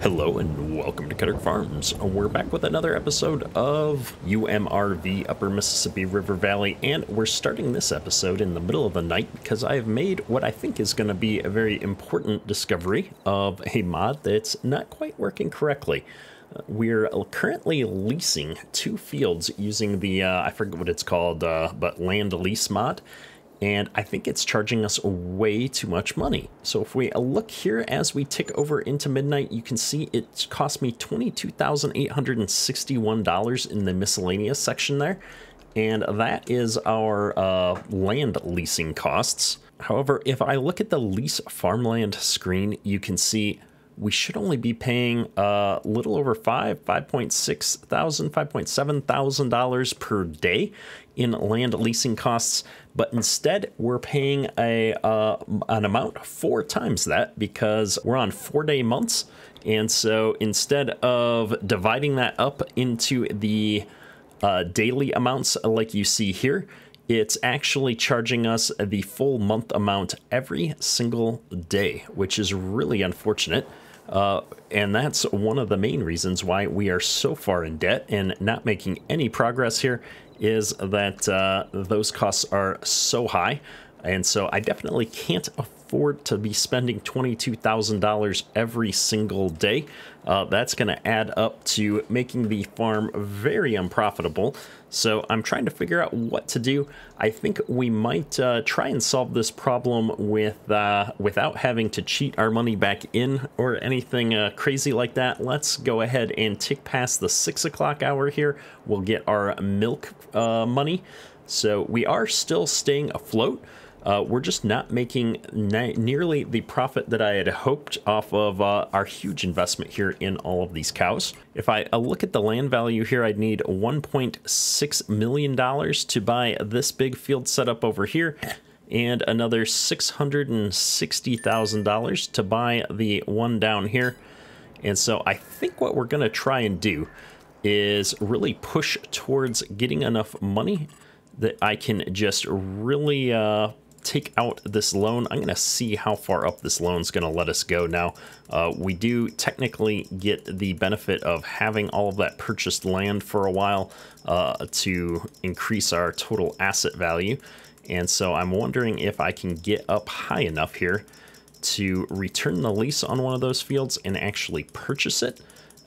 Hello and welcome to Kederk Farms. We're back with another episode of UMRV Upper Mississippi River Valley, and we're starting this episode in the middle of the night because I have made what I think is going to be a very important discovery of a mod that's not quite working correctly. We're currently leasing two fields using the, uh, I forget what it's called, uh, but land lease mod and I think it's charging us way too much money. So if we look here as we tick over into midnight, you can see it cost me $22,861 in the miscellaneous section there. And that is our uh, land leasing costs. However, if I look at the lease farmland screen, you can see we should only be paying a little over five, 5.6 thousand, 5.7 thousand dollars per day in land leasing costs, but instead we're paying a uh, an amount four times that because we're on four day months, and so instead of dividing that up into the uh, daily amounts like you see here, it's actually charging us the full month amount every single day, which is really unfortunate. Uh, and that's one of the main reasons why we are so far in debt and not making any progress here is that uh, those costs are so high. And so I definitely can't afford to be spending $22,000 every single day. Uh, that's going to add up to making the farm very unprofitable. So I'm trying to figure out what to do. I think we might uh, try and solve this problem with uh, without having to cheat our money back in or anything uh, crazy like that. Let's go ahead and tick past the six o'clock hour here. We'll get our milk uh, money. So we are still staying afloat. Uh, we're just not making nearly the profit that I had hoped off of uh, our huge investment here in all of these cows. If I uh, look at the land value here, I'd need $1.6 million to buy this big field setup over here and another $660,000 to buy the one down here. And so I think what we're going to try and do is really push towards getting enough money that I can just really uh, take out this loan. I'm going to see how far up this loan is going to let us go now. Uh, we do technically get the benefit of having all of that purchased land for a while uh, to increase our total asset value. And so I'm wondering if I can get up high enough here to return the lease on one of those fields and actually purchase it.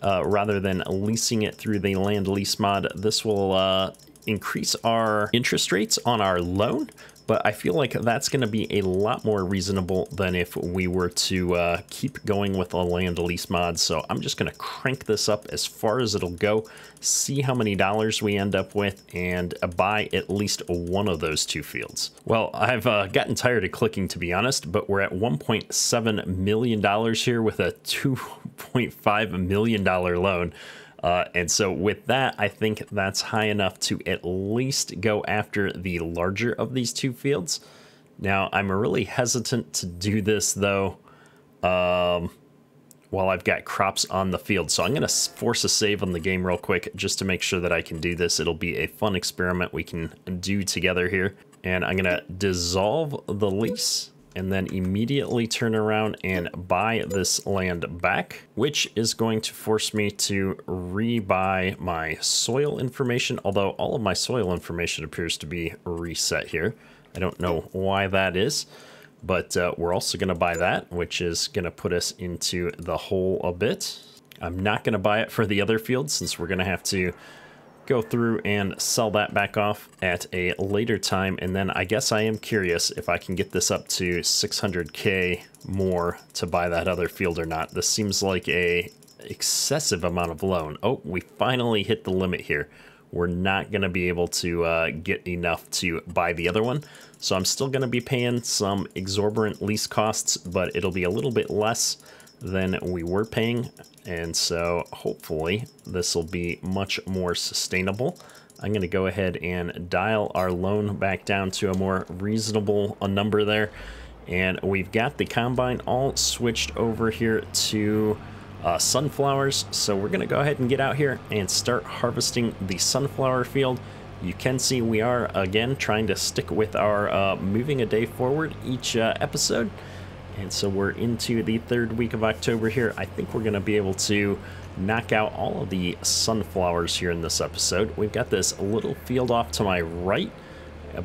Uh, rather than leasing it through the land lease mod. This will uh, increase our interest rates on our loan, but I feel like that's going to be a lot more reasonable than if we were to uh, keep going with a land lease mod. So I'm just going to crank this up as far as it'll go, see how many dollars we end up with, and buy at least one of those two fields. Well, I've uh, gotten tired of clicking, to be honest, but we're at $1.7 million here with a $2.5 million loan. Uh, and so with that, I think that's high enough to at least go after the larger of these two fields. Now, I'm really hesitant to do this, though, um, while I've got crops on the field. So I'm going to force a save on the game real quick just to make sure that I can do this. It'll be a fun experiment we can do together here. And I'm going to dissolve the lease and then immediately turn around and buy this land back, which is going to force me to rebuy my soil information, although all of my soil information appears to be reset here. I don't know why that is, but uh, we're also going to buy that, which is going to put us into the hole a bit. I'm not going to buy it for the other fields since we're going to have to go through and sell that back off at a later time. And then I guess I am curious if I can get this up to 600k more to buy that other field or not. This seems like a excessive amount of loan. Oh, we finally hit the limit here. We're not going to be able to uh, get enough to buy the other one. So I'm still going to be paying some exorbitant lease costs, but it'll be a little bit less than we were paying. And so hopefully this will be much more sustainable. I'm going to go ahead and dial our loan back down to a more reasonable a number there. And we've got the combine all switched over here to uh, sunflowers. So we're going to go ahead and get out here and start harvesting the sunflower field. You can see we are, again, trying to stick with our uh, moving a day forward each uh, episode. And so we're into the third week of October here. I think we're going to be able to knock out all of the sunflowers here in this episode. We've got this little field off to my right,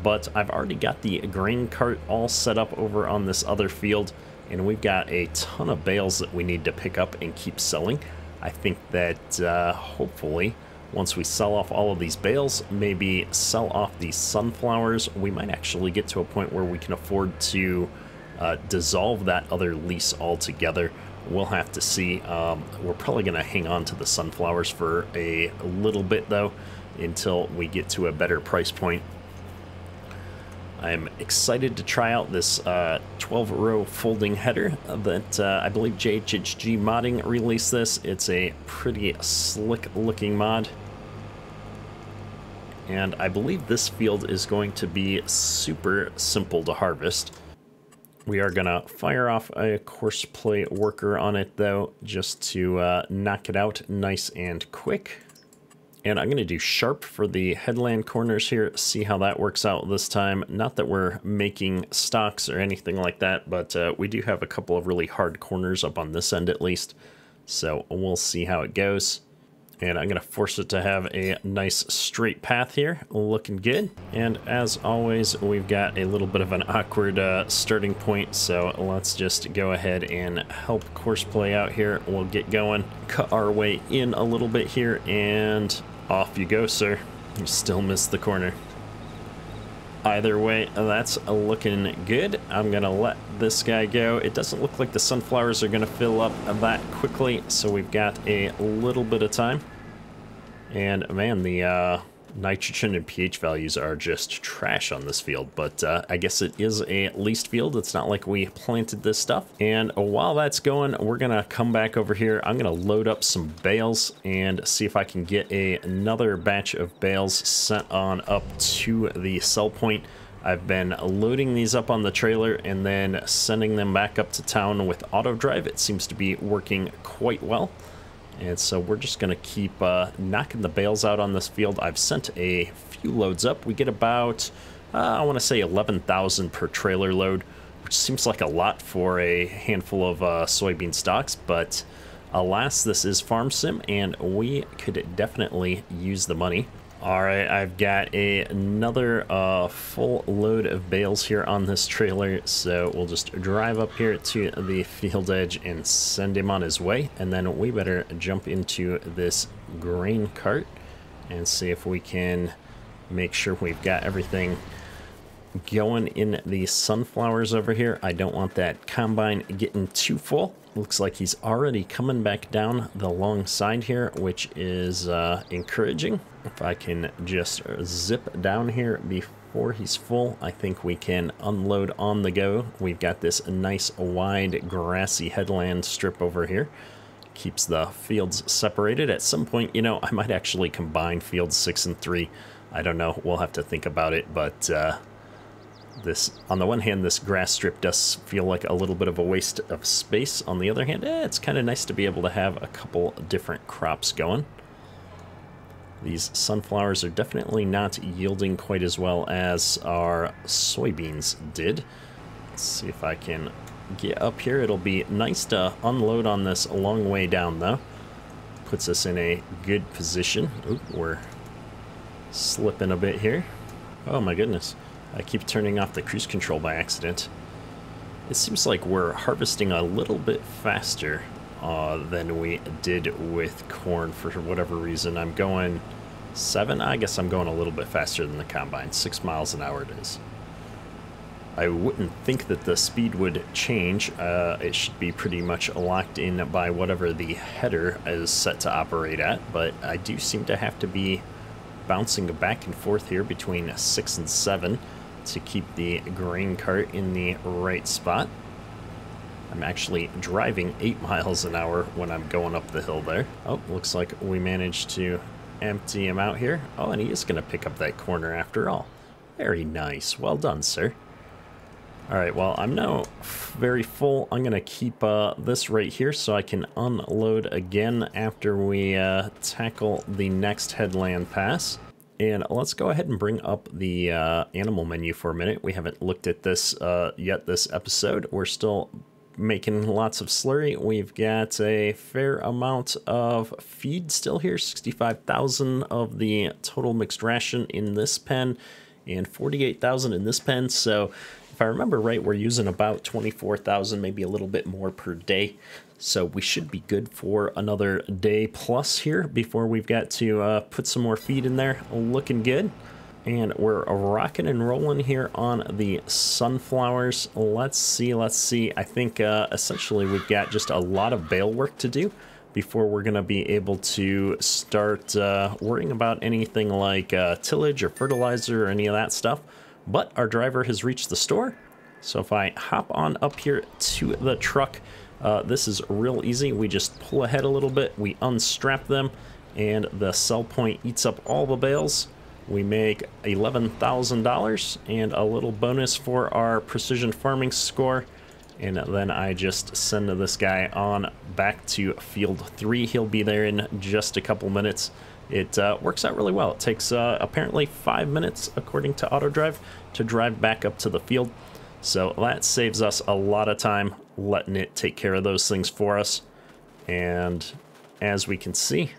but I've already got the grain cart all set up over on this other field, and we've got a ton of bales that we need to pick up and keep selling. I think that uh, hopefully once we sell off all of these bales, maybe sell off these sunflowers, we might actually get to a point where we can afford to uh, dissolve that other lease altogether. We'll have to see. Um, we're probably going to hang on to the sunflowers for a little bit, though, until we get to a better price point. I'm excited to try out this 12-row uh, folding header that uh, I believe JHHG Modding released this. It's a pretty slick-looking mod. And I believe this field is going to be super simple to harvest. We are going to fire off a courseplay worker on it, though, just to uh, knock it out nice and quick. And I'm going to do sharp for the headland corners here, see how that works out this time. Not that we're making stocks or anything like that, but uh, we do have a couple of really hard corners up on this end at least. So we'll see how it goes. And I'm going to force it to have a nice straight path here, looking good. And as always, we've got a little bit of an awkward uh, starting point, so let's just go ahead and help course play out here. We'll get going, cut our way in a little bit here, and off you go, sir. You still missed the corner. Either way, that's looking good. I'm to let this guy go. It doesn't look like the sunflowers are to fill up that quickly, so we've got a little bit of time. And man, the uh, nitrogen and pH values are just trash on this field, but uh, I guess it is a leased field. It's not like we planted this stuff. And while that's going, we're gonna come back over here. I'm gonna load up some bales and see if I can get a, another batch of bales sent on up to the sell point. I've been loading these up on the trailer and then sending them back up to town with auto drive. It seems to be working quite well. And so we're just going to keep uh, knocking the bales out on this field. I've sent a few loads up. We get about, uh, I want to say 11,000 per trailer load, which seems like a lot for a handful of uh, soybean stalks. But alas, this is Farm Sim, and we could definitely use the money. All right, I've got a, another uh, full load of bales here on this trailer, so we'll just drive up here to the field edge and send him on his way, and then we better jump into this grain cart and see if we can make sure we've got everything going in the sunflowers over here. I don't want that combine getting too full. Looks like he's already coming back down the long side here, which is uh, encouraging. If I can just zip down here before he's full, I think we can unload on the go. We've got this nice wide grassy headland strip over here. Keeps the fields separated. At some point, you know, I might actually combine fields six and three. I don't know. We'll have to think about it, but uh, this on the one hand this grass strip does feel like a little bit of a waste of space. On the other hand eh, it's kind of nice to be able to have a couple different crops going. These sunflowers are definitely not yielding quite as well as our soybeans did. Let's see if I can get up here. It'll be nice to unload on this a long way down though. Puts us in a good position. Ooh, we're slipping a bit here. Oh my goodness I keep turning off the cruise control by accident. It seems like we're harvesting a little bit faster uh, than we did with corn for whatever reason. I'm going seven. I guess I'm going a little bit faster than the combine. Six miles an hour it is. I wouldn't think that the speed would change. Uh, it should be pretty much locked in by whatever the header is set to operate at, but I do seem to have to be bouncing back and forth here between 6 and 7 to keep the grain cart in the right spot. I'm actually driving 8 miles an hour when I'm going up the hill there. Oh, looks like we managed to empty him out here. Oh, and he is going to pick up that corner after all. Very nice. Well done, sir. All right, well, I'm now very full. I'm going to keep uh, this right here so I can unload again after we uh, tackle the next headland pass. And let's go ahead and bring up the uh, animal menu for a minute. We haven't looked at this uh, yet this episode. We're still making lots of slurry. We've got a fair amount of feed still here, 65,000 of the total mixed ration in this pen and 48,000 in this pen. So if I remember right, we're using about 24,000, maybe a little bit more per day. So we should be good for another day plus here before we've got to uh, put some more feed in there. Looking good. And we're rocking and rolling here on the sunflowers. Let's see, let's see. I think uh, essentially we've got just a lot of bale work to do before we're going to be able to start uh, worrying about anything like uh, tillage or fertilizer or any of that stuff. But our driver has reached the store. So if I hop on up here to the truck, uh, this is real easy. We just pull ahead a little bit, we unstrap them, and the sell point eats up all the bales we make $11,000 and a little bonus for our precision farming score. And then I just send this guy on back to field three. He'll be there in just a couple minutes. It uh, works out really well. It takes uh, apparently five minutes, according to AutoDrive, to drive back up to the field. So that saves us a lot of time letting it take care of those things for us. And as we can see,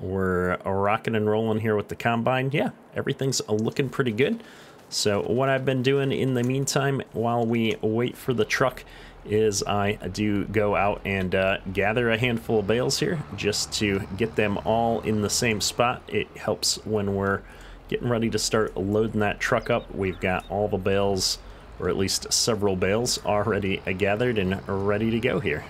we're rocking and rolling here with the combine. Yeah, everything's looking pretty good. So what I've been doing in the meantime while we wait for the truck is I do go out and uh, gather a handful of bales here just to get them all in the same spot. It helps when we're getting ready to start loading that truck up. We've got all the bales, or at least several bales, already gathered and ready to go here.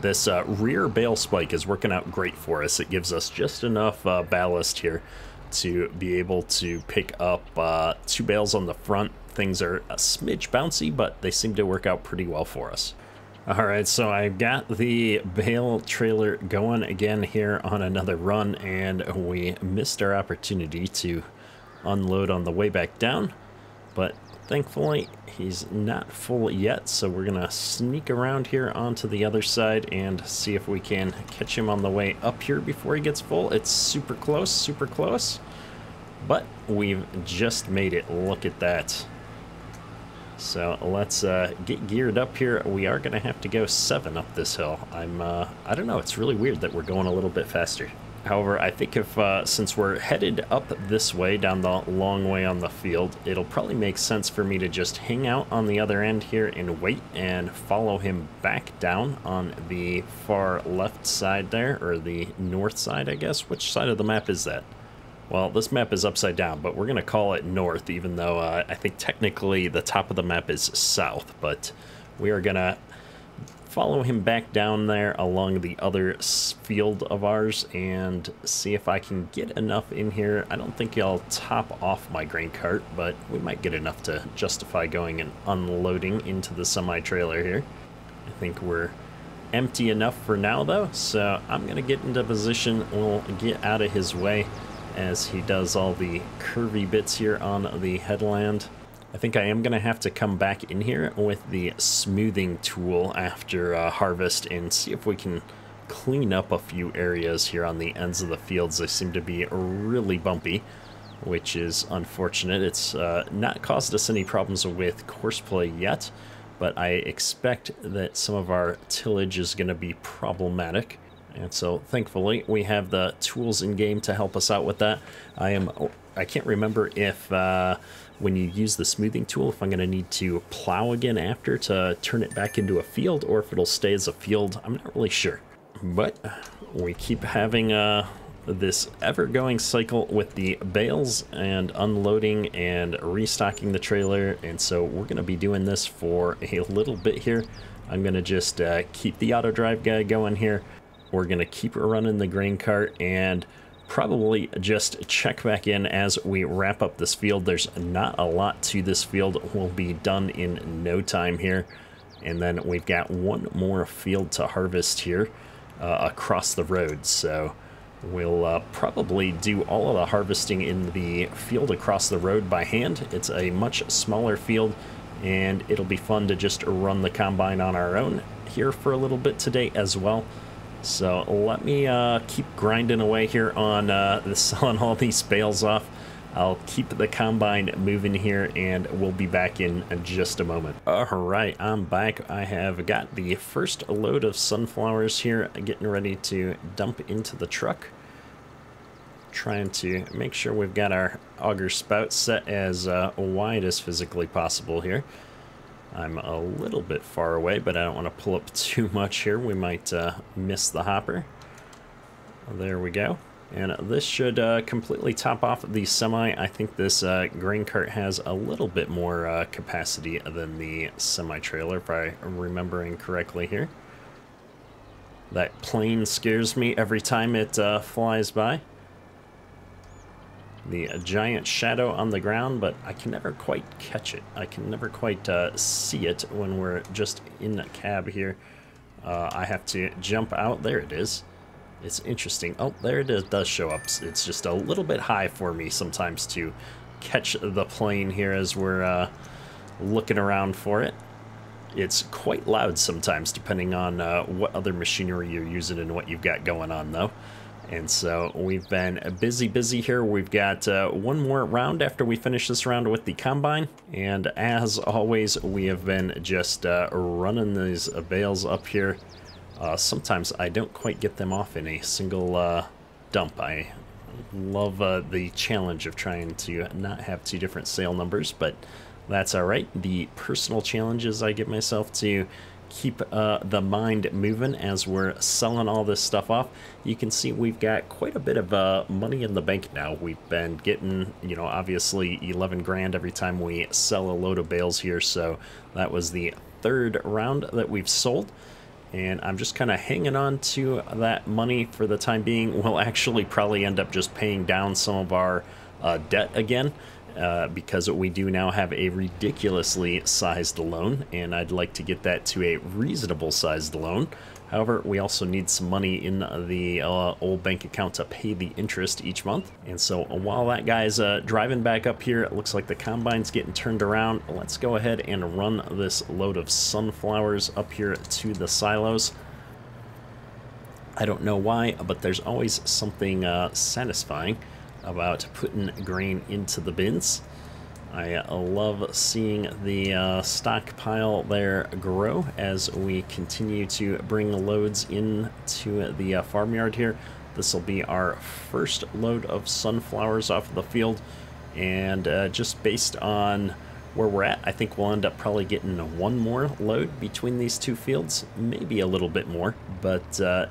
This uh, rear bale spike is working out great for us. It gives us just enough uh, ballast here to be able to pick up uh, two bales on the front. Things are a smidge bouncy, but they seem to work out pretty well for us. All right, so I've got the bale trailer going again here on another run, and we missed our opportunity to unload on the way back down. But Thankfully, he's not full yet, so we're going to sneak around here onto the other side and see if we can catch him on the way up here before he gets full. It's super close, super close, but we've just made it. Look at that. So let's uh, get geared up here. We are going to have to go seven up this hill. I'm, uh, I don't know, it's really weird that we're going a little bit faster. However, I think if uh, since we're headed up this way, down the long way on the field, it'll probably make sense for me to just hang out on the other end here and wait and follow him back down on the far left side there, or the north side, I guess. Which side of the map is that? Well, this map is upside down, but we're going to call it north, even though uh, I think technically the top of the map is south, but we are going to follow him back down there along the other field of ours and see if I can get enough in here. I don't think I'll top off my grain cart, but we might get enough to justify going and unloading into the semi-trailer here. I think we're empty enough for now though, so I'm going to get into position. We'll get out of his way as he does all the curvy bits here on the headland. I think I am going to have to come back in here with the smoothing tool after uh, harvest and see if we can clean up a few areas here on the ends of the fields. They seem to be really bumpy, which is unfortunate. It's uh, not caused us any problems with courseplay yet, but I expect that some of our tillage is going to be problematic. And so thankfully we have the tools in game to help us out with that. I am I can't remember if uh, when you use the smoothing tool, if I'm going to need to plow again after to turn it back into a field, or if it'll stay as a field. I'm not really sure. But we keep having uh, this ever-going cycle with the bales and unloading and restocking the trailer, and so we're going to be doing this for a little bit here. I'm going to just uh, keep the auto drive guy going here. We're going to keep running the grain cart, and probably just check back in as we wrap up this field. There's not a lot to this field. We'll be done in no time here. And then we've got one more field to harvest here uh, across the road. So we'll uh, probably do all of the harvesting in the field across the road by hand. It's a much smaller field and it'll be fun to just run the combine on our own here for a little bit today as well. So let me uh, keep grinding away here on uh, selling all these bales off. I'll keep the combine moving here and we'll be back in just a moment. All right, I'm back. I have got the first load of sunflowers here getting ready to dump into the truck. Trying to make sure we've got our auger spout set as uh, wide as physically possible here. I'm a little bit far away, but I don't want to pull up too much here. We might uh, miss the hopper. There we go. And this should uh, completely top off the semi. I think this uh, grain cart has a little bit more uh, capacity than the semi-trailer, if I'm remembering correctly here. That plane scares me every time it uh, flies by. The giant shadow on the ground, but I can never quite catch it. I can never quite uh, see it when we're just in the cab here. Uh, I have to jump out. There it is. It's interesting. Oh, there it is, does show up. It's just a little bit high for me sometimes to catch the plane here as we're uh, looking around for it. It's quite loud sometimes, depending on uh, what other machinery you're using and what you've got going on, though. And so we've been busy, busy here. We've got uh, one more round after we finish this round with the Combine. And as always, we have been just uh, running these bales up here uh, sometimes I don't quite get them off in a single uh, dump. I love uh, the challenge of trying to not have two different sale numbers, but that's alright. The personal challenges I get myself to keep uh, the mind moving as we're selling all this stuff off. You can see we've got quite a bit of uh, money in the bank now. We've been getting, you know, obviously 11 grand every time we sell a load of bales here, so that was the third round that we've sold and I'm just kind of hanging on to that money for the time being. We'll actually probably end up just paying down some of our uh, debt again uh, because we do now have a ridiculously sized loan, and I'd like to get that to a reasonable sized loan. However, we also need some money in the uh, old bank account to pay the interest each month. And so while that guy's uh, driving back up here, it looks like the combine's getting turned around. Let's go ahead and run this load of sunflowers up here to the silos. I don't know why, but there's always something uh, satisfying about putting grain into the bins. I love seeing the uh, stockpile there grow as we continue to bring loads into the uh, farmyard here. This will be our first load of sunflowers off of the field, and uh, just based on where we're at, I think we'll end up probably getting one more load between these two fields, maybe a little bit more, but uh,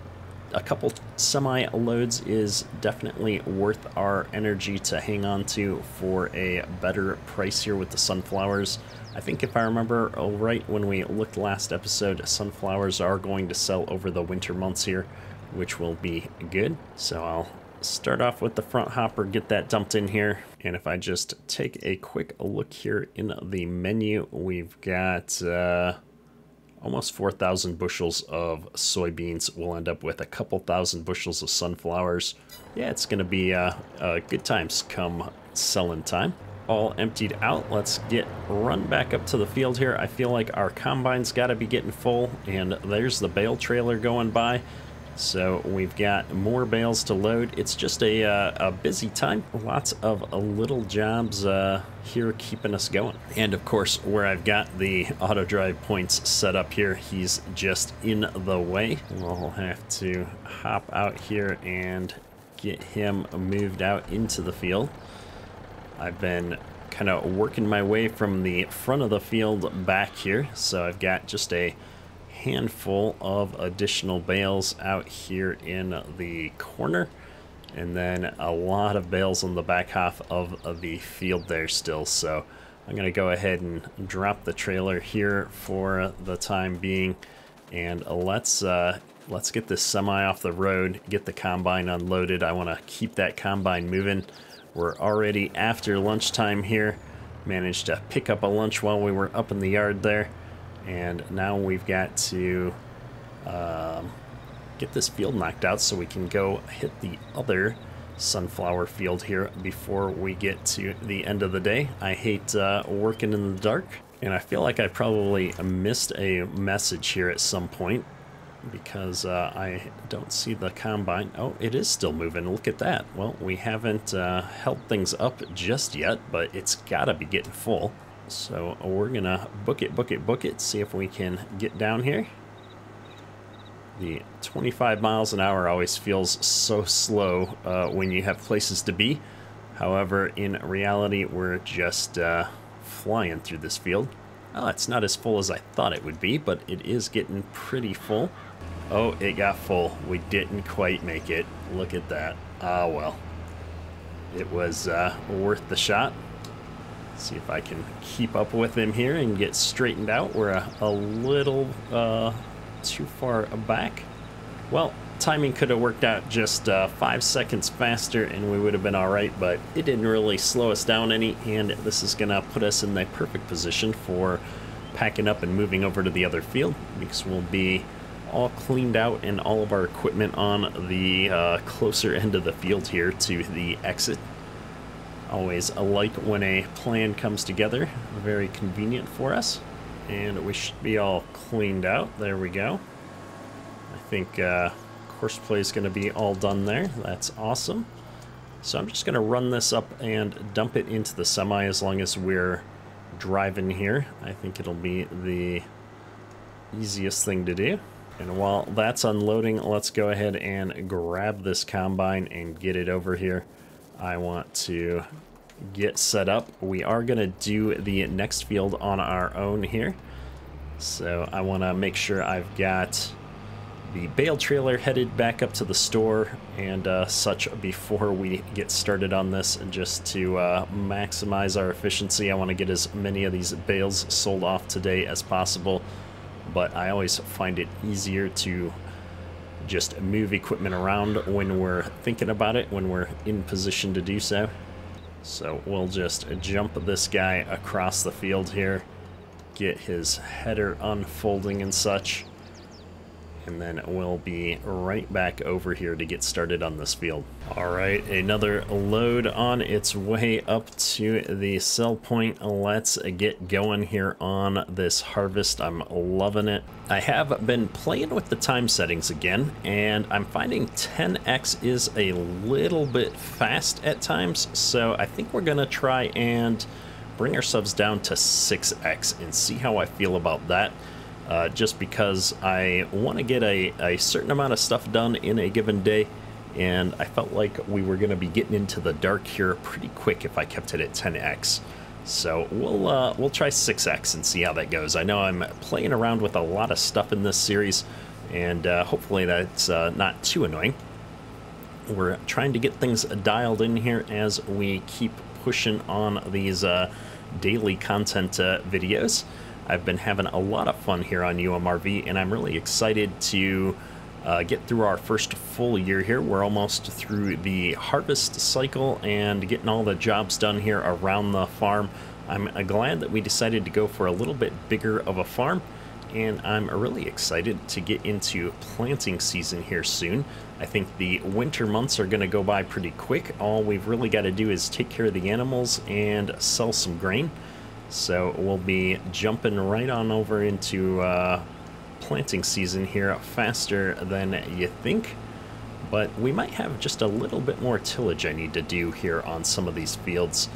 a couple semi loads is definitely worth our energy to hang on to for a better price here with the sunflowers. I think if I remember right when we looked last episode, sunflowers are going to sell over the winter months here, which will be good. So I'll start off with the front hopper, get that dumped in here. And if I just take a quick look here in the menu, we've got... Uh, almost 4,000 bushels of soybeans. We'll end up with a couple thousand bushels of sunflowers. Yeah, it's going to be uh, uh, good times come selling time. All emptied out. Let's get run back up to the field here. I feel like our combine's got to be getting full, and there's the bale trailer going by. So we've got more bales to load. It's just a, uh, a busy time. Lots of uh, little jobs uh, here keeping us going. And of course, where I've got the auto drive points set up here, he's just in the way. We'll have to hop out here and get him moved out into the field. I've been kind of working my way from the front of the field back here. So I've got just a handful of additional bales out here in the corner. And then a lot of bales on the back half of, the field there still. So I'm gonna go ahead and drop the trailer here for the time being. And let's uh, let's get this semi off the road get the combine unloaded. I want to keep that combine moving. We're already after lunchtime here managed to pick up a lunch while we were up in the yard there and now we've got to um, get this field knocked out so we can go hit the other sunflower field here before we get to the end of the day. I hate uh, working in the dark, and I feel like I probably missed a message here at some point. because uh, I don't see the combine. Oh, it is still moving. Look at that. Well, we haven't uh, held things up just yet, but it's got to be getting full. So we're going to book it, book it, book it, see if we can get down here. The 25 miles an hour always feels so slow uh, when you have places to be. However, in reality, we're just uh, flying through this field. Oh, it's not as full as I thought it would be, but it is getting pretty full. Oh, it got full. We didn't quite make it. Look at that. Ah, well. It was uh, worth the shot. See if I can keep up with him here and get straightened out. We're a, a little uh, too far back. Well, timing could have worked out just uh, five seconds faster and we would have been all right, but it didn't really slow us down any, and this is going to put us in the perfect position for packing up and moving over to the other field because we'll be all cleaned out and all of our equipment on the uh, closer end of the field here to the exit. Always like when a plan comes together, very convenient for us. And we should be all cleaned out. There we go. I think uh, course play is going to be all done there. That's awesome. So I'm just going to run this up and dump it into the semi as long as we're driving here. I think it'll be the easiest thing to do. And while that's unloading, let's go ahead and grab this combine and get it over here. I want to get set up. We are going to do the next field on our own here. So I want to make sure I've got the bale trailer headed back up to the store and uh, such before we get started on this and just to uh, maximize our efficiency I want to get as many of these bales sold off today as possible but I always find it easier to just move equipment around when we're thinking about it when we're in position to do so. So we'll just jump this guy across the field here get his header unfolding and such and then we'll be right back over here to get started on this field. All right, another load on its way up to the sell point. Let's get going here on this harvest. I'm loving it. I have been playing with the time settings again, and I'm finding 10x is a little bit fast at times, so I think we're gonna try and bring ourselves down to 6x and see how I feel about that uh, just because I want to get a, a certain amount of stuff done in a given day and I felt like we were going to be getting into the dark here pretty quick if I kept it at 10x. So we'll uh, we'll try 6x and see how that goes. I know I'm playing around with a lot of stuff in this series, and uh, hopefully that's uh, not too annoying. We're trying to get things dialed in here as we keep pushing on these uh, daily content uh, videos. I've been having a lot of fun here on UMRV, and I'm really excited to uh, get through our first full year here. We're almost through the harvest cycle and getting all the jobs done here around the farm. I'm uh, glad that we decided to go for a little bit bigger of a farm, and I'm really excited to get into planting season here soon. I think the winter months are going to go by pretty quick. All we've really got to do is take care of the animals and sell some grain. So we'll be jumping right on over into uh, planting season here faster than you think. But we might have just a little bit more tillage I need to do here on some of these fields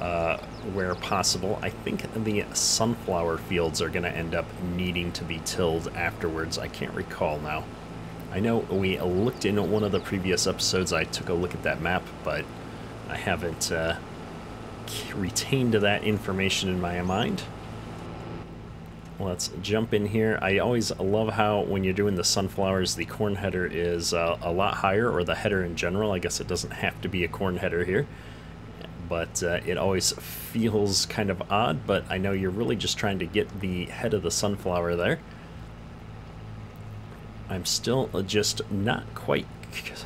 uh, where possible. I think the sunflower fields are going to end up needing to be tilled afterwards. I can't recall now. I know we looked in one of the previous episodes. I took a look at that map, but I haven't uh, retained that information in my mind. Let's jump in here. I always love how when you're doing the sunflowers, the corn header is uh, a lot higher, or the header in general. I guess it doesn't have to be a corn header here. But uh, it always feels kind of odd, but I know you're really just trying to get the head of the sunflower there. I'm still just not quite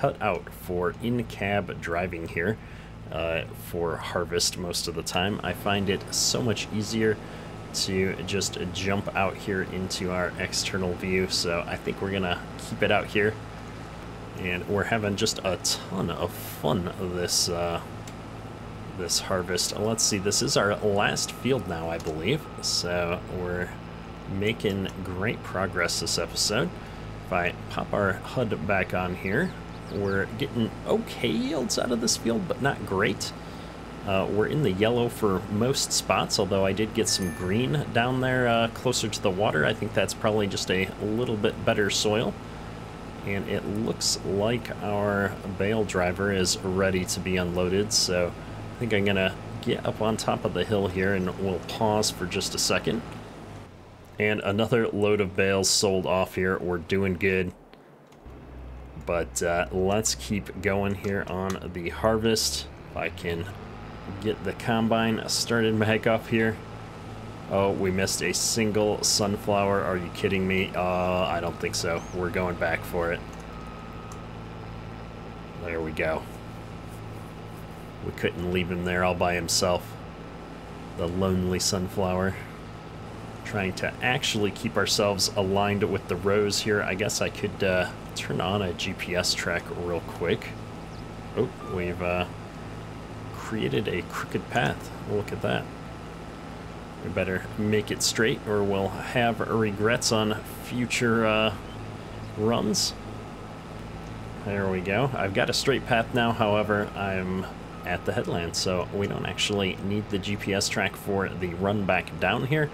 cut out for in-cab driving here uh, for harvest most of the time. I find it so much easier to just jump out here into our external view. So I think we're gonna keep it out here. And we're having just a ton of fun this uh, this harvest. Let's see, this is our last field now, I believe. So we're making great progress this episode. If I pop our HUD back on here, we're getting okay yields out of this field, but not great. Uh, we're in the yellow for most spots, although I did get some green down there uh, closer to the water. I think that's probably just a little bit better soil. And it looks like our bale driver is ready to be unloaded, so I think I'm going to get up on top of the hill here and we'll pause for just a second. And another load of bales sold off here. We're doing good. But uh, let's keep going here on the harvest. If I can get the combine started back up here. Oh, we missed a single sunflower. Are you kidding me? Uh, I don't think so. We're going back for it. There we go. We couldn't leave him there all by himself. The lonely sunflower. Trying to actually keep ourselves aligned with the rows here. I guess I could uh, turn on a GPS track real quick. Oh, we've uh, created a crooked path. Look at that. We better make it straight or we'll have regrets on future uh, runs. There we go. I've got a straight path now, however, I'm at the headland, so we don't actually need the GPS track for the run back down here.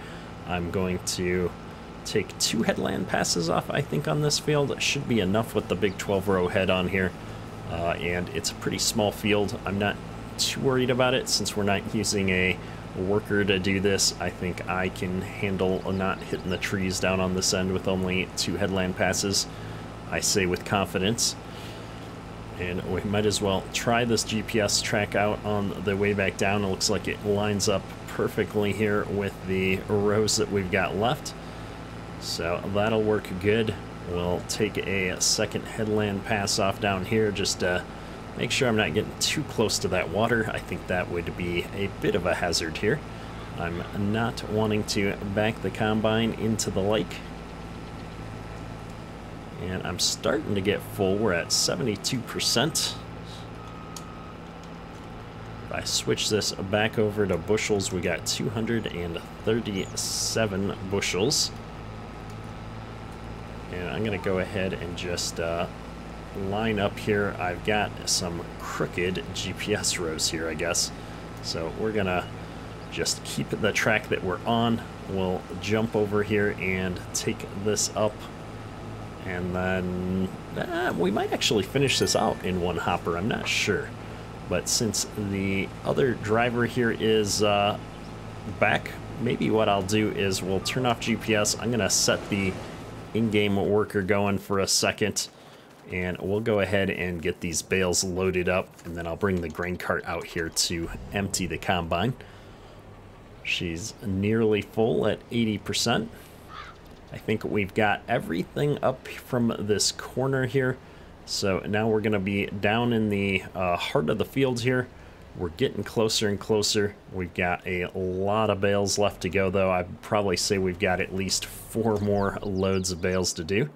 I'm going to take two headland passes off, I think, on this field. It should be enough with the big 12-row head on here. Uh, and it's a pretty small field. I'm not too worried about it since we're not using a worker to do this. I think I can handle not hitting the trees down on this end with only two headland passes. I say with confidence. And we might as well try this GPS track out on the way back down. It looks like it lines up perfectly here with the rows that we've got left. So that'll work good. We'll take a second headland pass off down here just to make sure I'm not getting too close to that water. I think that would be a bit of a hazard here. I'm not wanting to back the combine into the lake and I'm starting to get full. We're at 72%. If I switch this back over to bushels, we got 237 bushels. And I'm going to go ahead and just uh, line up here. I've got some crooked GPS rows here, I guess. So we're going to just keep the track that we're on. We'll jump over here and take this up and then uh, we might actually finish this out in one hopper, I'm not sure. But since the other driver here is uh, back, maybe what I'll do is we'll turn off GPS. I'm going to set the in-game worker going for a second. And we'll go ahead and get these bales loaded up. And then I'll bring the grain cart out here to empty the combine. She's nearly full at 80%. I think we've got everything up from this corner here. So now we're going to be down in the uh, heart of the field here. We're getting closer and closer. We've got a lot of bales left to go, though. I'd probably say we've got at least four more loads of bales to do.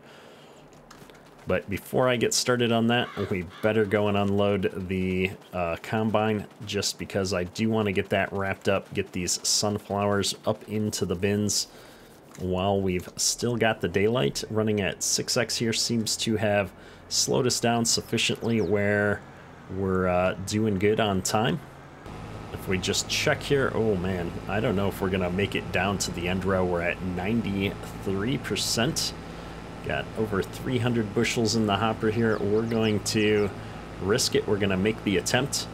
But before I get started on that, we better go and unload the uh, combine just because I do want to get that wrapped up, get these sunflowers up into the bins while we've still got the daylight running at 6x here seems to have slowed us down sufficiently where we're uh, doing good on time. If we just check here, oh man, I don't know if we're gonna make it down to the end row. We're at 93%. Got over 300 bushels in the hopper here. We're going to risk it. We're gonna make the attempt.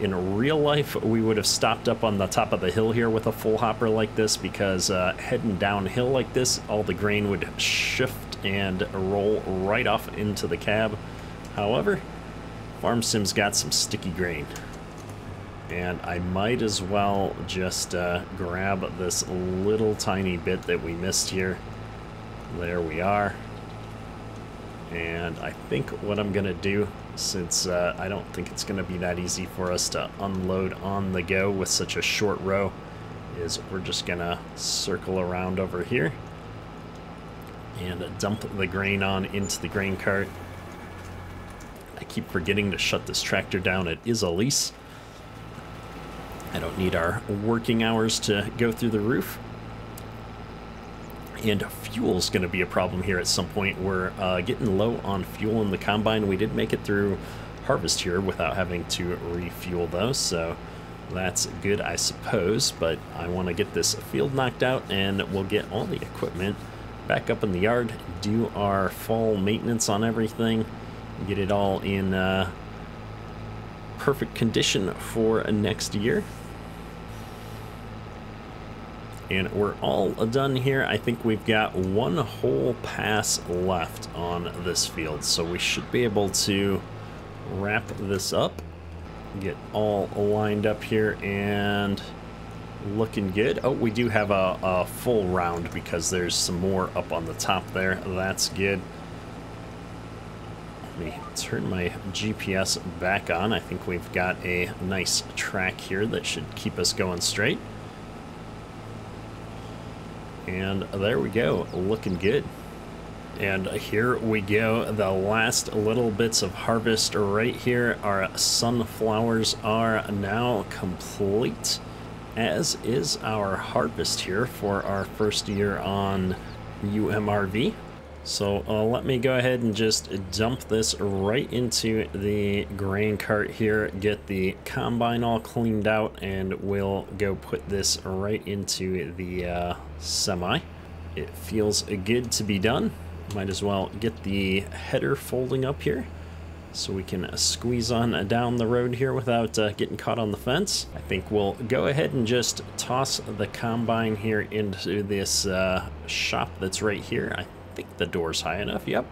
In real life, we would have stopped up on the top of the hill here with a full hopper like this because uh, heading downhill like this, all the grain would shift and roll right off into the cab. However, Farm Sim's got some sticky grain. And I might as well just uh, grab this little tiny bit that we missed here. There we are. And I think what I'm going to do since uh, I don't think it's going to be that easy for us to unload on the go with such a short row is we're just going to circle around over here and dump the grain on into the grain cart. I keep forgetting to shut this tractor down. It is a lease. I don't need our working hours to go through the roof. And fuel's going to be a problem here at some point. We're uh, getting low on fuel in the combine. We did make it through harvest here without having to refuel though, so that's good, I suppose. But I want to get this field knocked out, and we'll get all the equipment back up in the yard, do our fall maintenance on everything, get it all in uh, perfect condition for next year. And we're all done here. I think we've got one whole pass left on this field, so we should be able to wrap this up, get all lined up here, and looking good. Oh, we do have a, a, full round because there's some more up on the top there. That's good. Let me turn my GPS back on. I think we've got a nice track here that should keep us going straight. And there we go, looking good. And here we go, the last little bits of harvest right here. Our sunflowers are now complete as is our harvest here for our first year on UMRV. So uh, let me go ahead and just dump this right into the grain cart here, get the combine all cleaned out, and we'll go put this right into the uh, semi. It feels good to be done. Might as well get the header folding up here so we can squeeze on down the road here without uh, getting caught on the fence. I think we'll go ahead and just toss the combine here into this uh, shop that's right here. I think the door's high enough, yep.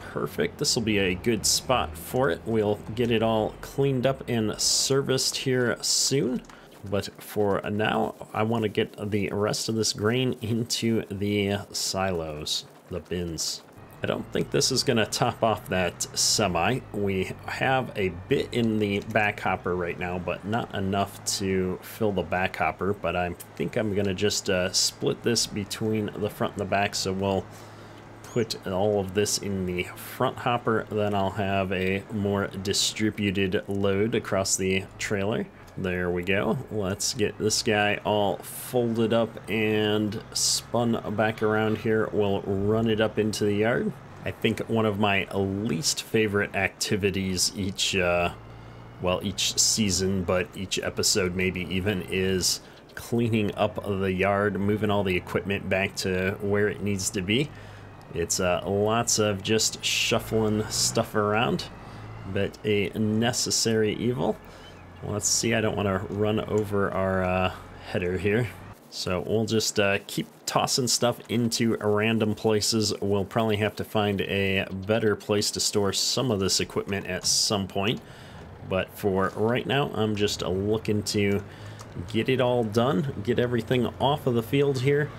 Perfect, this will be a good spot for it. We'll get it all cleaned up and serviced here soon. But for now, I want to get the rest of this grain into the silos, the bins. I don't think this is going to top off that semi. We have a bit in the back hopper right now, but not enough to fill the back hopper. But I think I'm going to just uh, split this between the front and the back. So we'll put all of this in the front hopper. Then I'll have a more distributed load across the trailer. There we go. Let's get this guy all folded up and spun back around here. We'll run it up into the yard. I think one of my least favorite activities each, uh, well, each season, but each episode maybe even, is cleaning up the yard, moving all the equipment back to where it needs to be. It's uh, lots of just shuffling stuff around, but a necessary evil. Let's see, I don't want to run over our uh, header here. So we'll just uh, keep tossing stuff into random places. We'll probably have to find a better place to store some of this equipment at some point. But for right now, I'm just looking to get it all done, get everything off of the field here,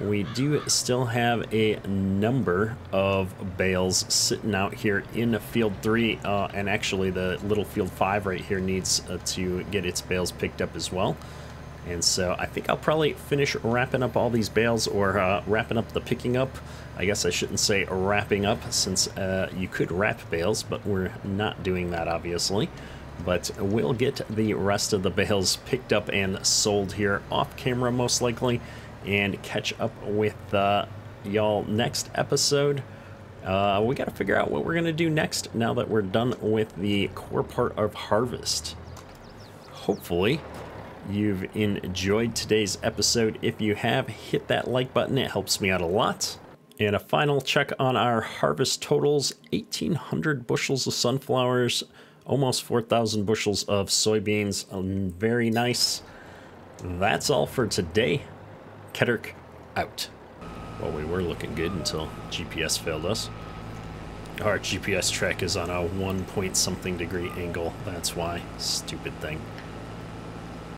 we do still have a number of bales sitting out here in field 3 uh, and actually the little field 5 right here needs uh, to get its bales picked up as well. And so I think I'll probably finish wrapping up all these bales or uh, wrapping up the picking up. I guess I shouldn't say wrapping up since uh, you could wrap bales but we're not doing that obviously. But we'll get the rest of the bales picked up and sold here off camera most likely and catch up with uh, y'all next episode. Uh, we got to figure out what we're going to do next now that we're done with the core part of Harvest. Hopefully, you've enjoyed today's episode. If you have, hit that like button. It helps me out a lot. And a final check on our harvest totals 1,800 bushels of sunflowers, almost 4,000 bushels of soybeans. Um, very nice. That's all for today. Kederk out. Well, we were looking good until GPS failed us. Our GPS track is on a one point something degree angle. That's why. Stupid thing.